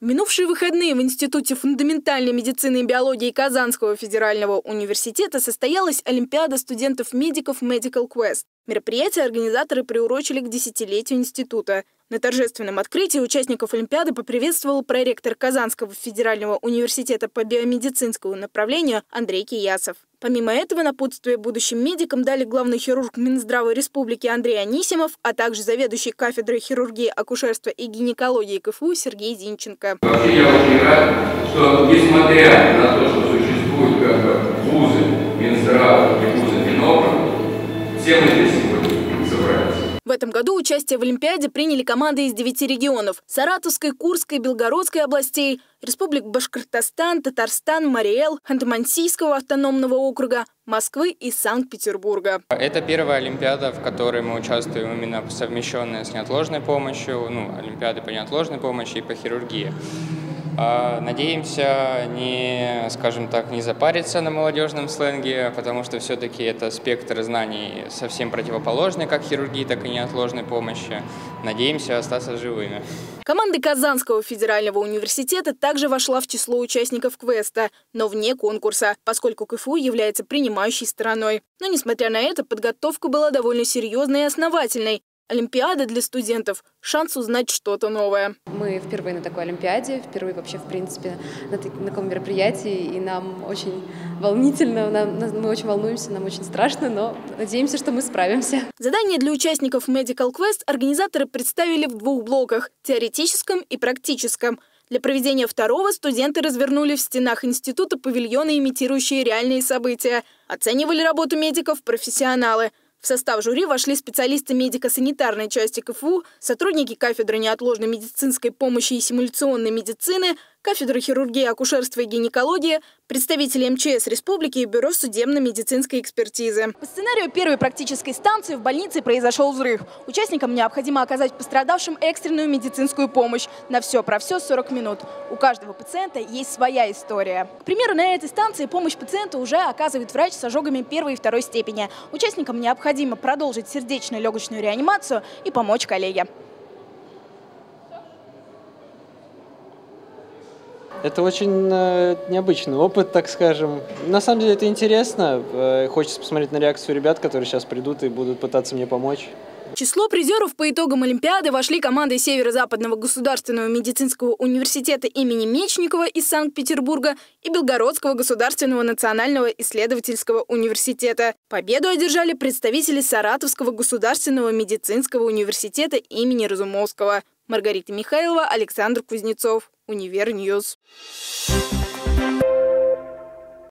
Минувшие выходные в Институте фундаментальной медицины и биологии Казанского федерального университета состоялась Олимпиада студентов-медиков Medical Quest. Мероприятие организаторы приурочили к десятилетию института. На торжественном открытии участников Олимпиады поприветствовал проректор Казанского федерального университета по биомедицинскому направлению Андрей Киясов. Помимо этого, напутствие будущим медикам дали главный хирург Минздрава Республики Андрей Анисимов, а также заведующий кафедрой хирургии, акушерства и гинекологии КФУ Сергей Зинченко. Вообще я очень рад, что несмотря на то, что существуют как бы вузы Минздрава и вузы Минобра, все мы здесь сегодня. В этом году участие в Олимпиаде приняли команды из девяти регионов – Саратовской, Курской, Белгородской областей, Республик Башкортостан, Татарстан, Мариэл, Ханты-Мансийского автономного округа, Москвы и Санкт-Петербурга. Это первая Олимпиада, в которой мы участвуем именно совмещенная с неотложной помощью, ну, Олимпиады по неотложной помощи и по хирургии. А, надеемся не, скажем так, не запариться на молодежном сленге, потому что все-таки это спектр знаний совсем противоположный, как хирургии, так и неотложной помощи. Надеемся остаться живыми. Команда Казанского федерального университета также вошла в число участников квеста, но вне конкурса, поскольку КФУ является принимающей стороной. Но, несмотря на это, подготовка была довольно серьезной и основательной. Олимпиада для студентов – шанс узнать что-то новое. Мы впервые на такой Олимпиаде, впервые вообще, в принципе, на, таком мероприятии, и нам очень волнительно, нам, мы очень волнуемся, нам очень страшно, но надеемся, что мы справимся. Задание для участников Medical Quest организаторы представили в двух блоках – теоретическом и практическом. Для проведения второго студенты развернули в стенах института павильоны, имитирующие реальные события. Оценивали работу медиков профессионалы – в состав жюри вошли специалисты медико-санитарной части КФУ, сотрудники кафедры неотложной медицинской помощи и симуляционной медицины, кафедры хирургии, акушерства и гинекологии, представители МЧС Республики и Бюро судебно-медицинской экспертизы. По сценарию первой практической станции в больнице произошел взрыв. Участникам необходимо оказать пострадавшим экстренную медицинскую помощь. На все про все 40 минут. У каждого пациента есть своя история. К примеру, на этой станции помощь пациенту уже оказывает врач с ожогами первой и второй степени. Участникам необходимо продолжить сердечно-легочную реанимацию и помочь коллеге. Это очень э, необычный опыт, так скажем. На самом деле это интересно. Э, хочется посмотреть на реакцию ребят, которые сейчас придут и будут пытаться мне помочь. Число призеров по итогам Олимпиады вошли команды Северо-Западного государственного медицинского университета имени Мечникова из Санкт-Петербурга и Белгородского государственного национального исследовательского университета. Победу одержали представители Саратовского государственного медицинского университета имени Разумовского. Маргарита Михайлова, Александр Кузнецов. UniverNews. News.